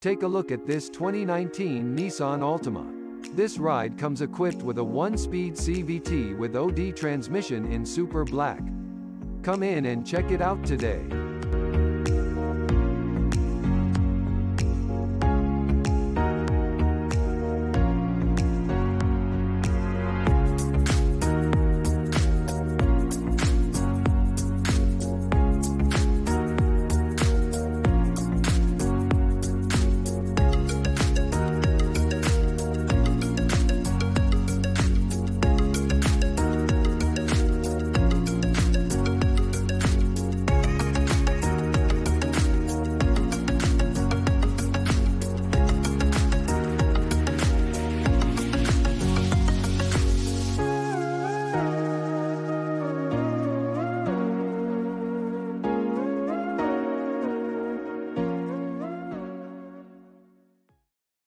Take a look at this 2019 Nissan Altima. This ride comes equipped with a 1-speed CVT with OD transmission in Super Black. Come in and check it out today.